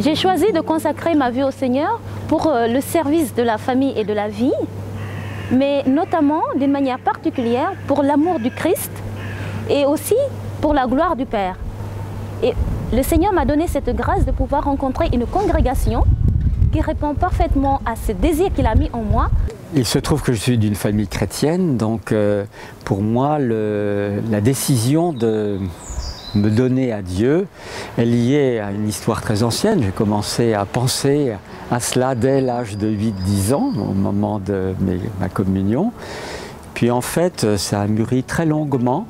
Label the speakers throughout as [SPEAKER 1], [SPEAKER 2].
[SPEAKER 1] J'ai choisi de consacrer ma vie au Seigneur pour euh, le service de la famille et de la vie, mais notamment d'une manière particulière pour l'amour du Christ et aussi pour la gloire du Père. Et le Seigneur m'a donné cette grâce de pouvoir rencontrer une congrégation qui répond parfaitement à ce désir qu'il a mis en moi.
[SPEAKER 2] Il se trouve que je suis d'une famille chrétienne, donc euh, pour moi, la décision de me donner à Dieu est liée à une histoire très ancienne. J'ai commencé à penser à cela dès l'âge de 8-10 ans, au moment de ma communion. Puis en fait, ça a mûri très longuement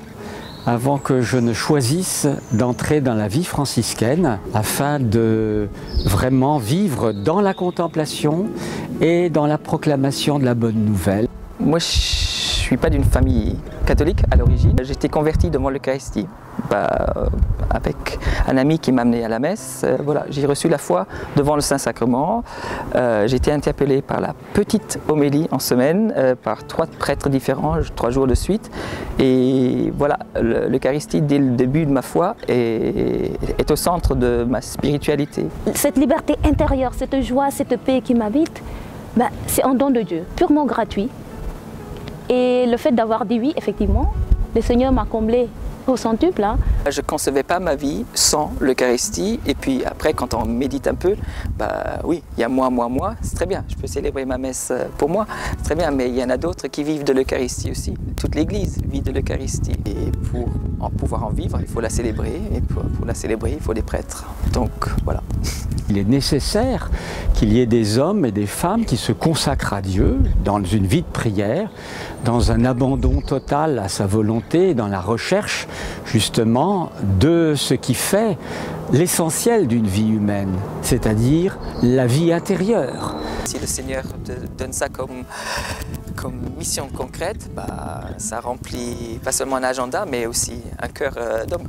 [SPEAKER 2] avant que je ne choisisse d'entrer dans la vie franciscaine afin de vraiment vivre dans la contemplation et dans la proclamation de la bonne nouvelle.
[SPEAKER 3] Suis pas d'une famille catholique à l'origine. J'étais converti devant l'Eucharistie bah, euh, avec un ami qui m'a amené à la messe. Euh, voilà, j'ai reçu la foi devant le Saint-Sacrement. Euh, j'ai été interpellé par la petite homélie en semaine euh, par trois prêtres différents, trois jours de suite. Et voilà, le- l'Eucharistie, dès le début de ma foi, est, au centre de ma spiritualité.
[SPEAKER 1] Cette liberté intérieure, cette joie, cette paix qui m'habite, ben, c'est un don de Dieu, purement gratuit. Et le fait d'avoir dit oui, effectivement, le Seigneur m'a comblé au centuple. hein.
[SPEAKER 3] Je ne concevais pas ma vie sans l'Eucharistie. Et puis après, quand on médite un peu, bah oui, il y a moi, moi, moi, c'est très bien. Je peux célébrer ma messe euh, pour moi, c'est très bien. Mais il y en a d'autres qui vivent de l'Eucharistie aussi. Toute l'Église vit de l'Eucharistie. Et pour en pouvoir en vivre, il faut la célébrer. Et pour, pour la célébrer, il faut des prêtres. Donc voilà.
[SPEAKER 2] Il est nécessaire qu'il y ait des hommes et des femmes qui se consacrent à Dieu dans une vie de prière, dans un abandon total à sa volonté, dans la recherche justement de ce qui fait l'essentiel d'une vie humaine, c'est-à-dire la vie intérieure.
[SPEAKER 3] Si le Seigneur donne ça comme, comme mission concrète, bah, ça remplit pas seulement un agenda, mais aussi un cœur euh, d'homme.